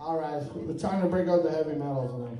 All right, we're trying to break out the heavy metals.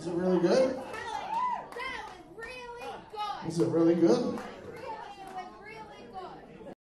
Is it really good? Is it really good?